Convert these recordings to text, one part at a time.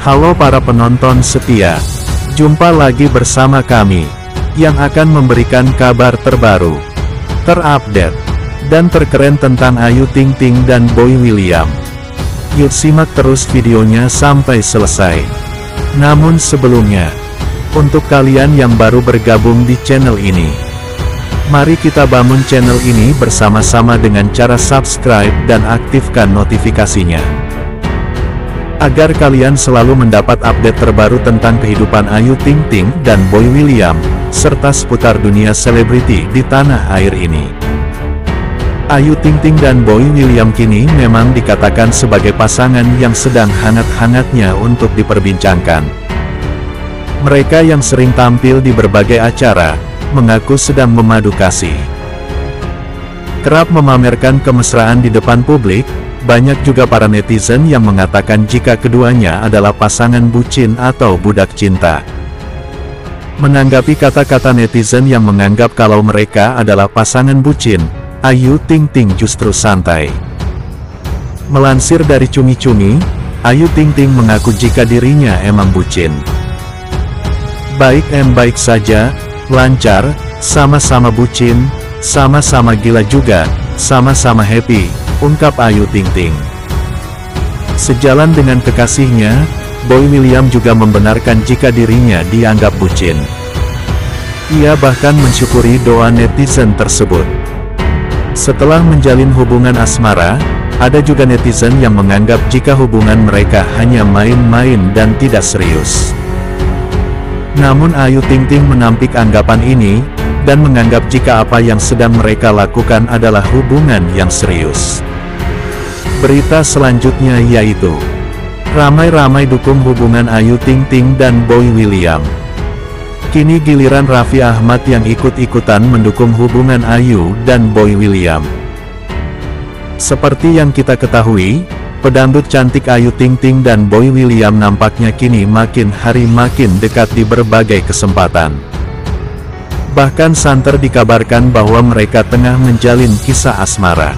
Halo para penonton setia. Jumpa lagi bersama kami, yang akan memberikan kabar terbaru, terupdate, dan terkeren tentang Ayu Ting Ting dan Boy William. Yuk simak terus videonya sampai selesai. Namun sebelumnya, untuk kalian yang baru bergabung di channel ini, mari kita bangun channel ini bersama-sama dengan cara subscribe dan aktifkan notifikasinya agar kalian selalu mendapat update terbaru tentang kehidupan Ayu Ting Ting dan Boy William, serta seputar dunia selebriti di tanah air ini. Ayu Ting Ting dan Boy William kini memang dikatakan sebagai pasangan yang sedang hangat-hangatnya untuk diperbincangkan. Mereka yang sering tampil di berbagai acara, mengaku sedang memadu kasih. Kerap memamerkan kemesraan di depan publik, banyak juga para netizen yang mengatakan jika keduanya adalah pasangan bucin atau budak cinta. Menanggapi kata-kata netizen yang menganggap kalau mereka adalah pasangan bucin, Ayu Ting Ting justru santai. Melansir dari Cumi-Cumi, Ayu Ting Ting mengaku jika dirinya emang bucin. Baik em baik saja, lancar, sama-sama bucin, sama-sama gila juga, sama-sama happy, ungkap Ayu Ting Ting. Sejalan dengan kekasihnya, Boy William juga membenarkan jika dirinya dianggap bucin. Ia bahkan mensyukuri doa netizen tersebut. Setelah menjalin hubungan asmara, ada juga netizen yang menganggap jika hubungan mereka hanya main-main dan tidak serius. Namun Ayu Ting Ting menampik anggapan ini, dan menganggap jika apa yang sedang mereka lakukan adalah hubungan yang serius. Berita selanjutnya yaitu, ramai-ramai dukung hubungan Ayu Ting Ting dan Boy William. Kini giliran Raffi Ahmad yang ikut-ikutan mendukung hubungan Ayu dan Boy William. Seperti yang kita ketahui, pedangdut cantik Ayu Ting Ting dan Boy William nampaknya kini makin hari makin dekat di berbagai kesempatan. Bahkan santer dikabarkan bahwa mereka tengah menjalin kisah asmara.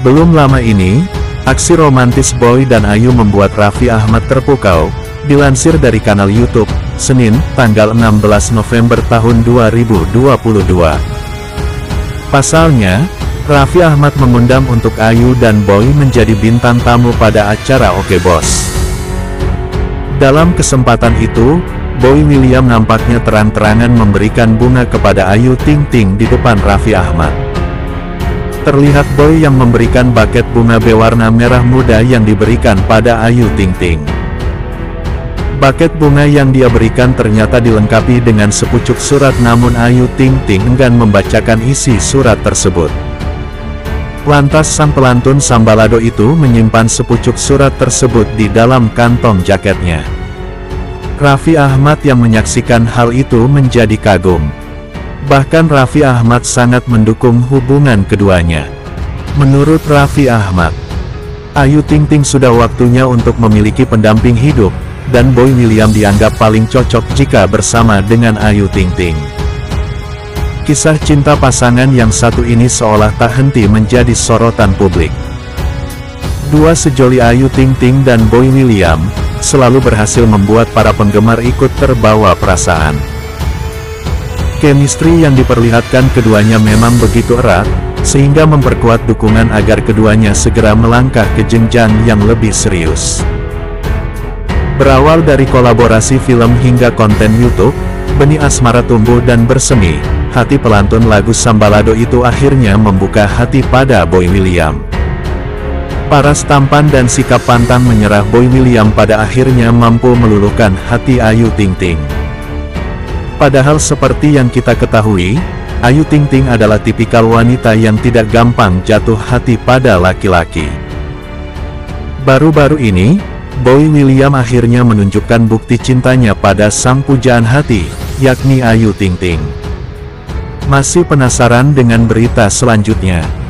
Belum lama ini, aksi romantis Boy dan Ayu membuat Raffi Ahmad terpukau, dilansir dari kanal YouTube, Senin, tanggal 16 November tahun 2022. Pasalnya, Raffi Ahmad mengundang untuk Ayu dan Boy menjadi bintang tamu pada acara Oke Bos. Dalam kesempatan itu, Boy William nampaknya terang-terangan memberikan bunga kepada Ayu Ting Ting di depan Raffi Ahmad. Terlihat Boy yang memberikan buket bunga berwarna merah muda yang diberikan pada Ayu Ting Ting. Buket bunga yang dia berikan ternyata dilengkapi dengan sepucuk surat namun Ayu Ting Ting enggan membacakan isi surat tersebut. Lantas sang pelantun Sambalado itu menyimpan sepucuk surat tersebut di dalam kantong jaketnya. Raffi Ahmad yang menyaksikan hal itu menjadi kagum. Bahkan Raffi Ahmad sangat mendukung hubungan keduanya. Menurut Raffi Ahmad, Ayu Ting Ting sudah waktunya untuk memiliki pendamping hidup, dan Boy William dianggap paling cocok jika bersama dengan Ayu Ting Ting. Kisah cinta pasangan yang satu ini seolah tak henti menjadi sorotan publik. Dua sejoli Ayu Ting Ting dan Boy William, selalu berhasil membuat para penggemar ikut terbawa perasaan. Chemistry yang diperlihatkan keduanya memang begitu erat, sehingga memperkuat dukungan agar keduanya segera melangkah ke jenjang yang lebih serius. Berawal dari kolaborasi film hingga konten YouTube, benih asmara tumbuh dan bersemi, hati pelantun lagu Sambalado itu akhirnya membuka hati pada Boy William. Paras tampan dan sikap pantang menyerah Boy William pada akhirnya mampu meluluhkan hati Ayu Ting Ting. Padahal seperti yang kita ketahui, Ayu Ting Ting adalah tipikal wanita yang tidak gampang jatuh hati pada laki-laki. Baru-baru ini, Boy William akhirnya menunjukkan bukti cintanya pada sang pujaan hati, yakni Ayu Ting Ting. Masih penasaran dengan berita selanjutnya?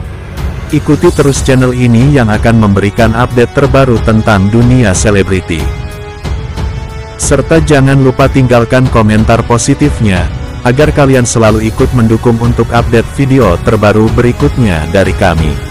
Ikuti terus channel ini yang akan memberikan update terbaru tentang dunia selebriti. Serta jangan lupa tinggalkan komentar positifnya, agar kalian selalu ikut mendukung untuk update video terbaru berikutnya dari kami.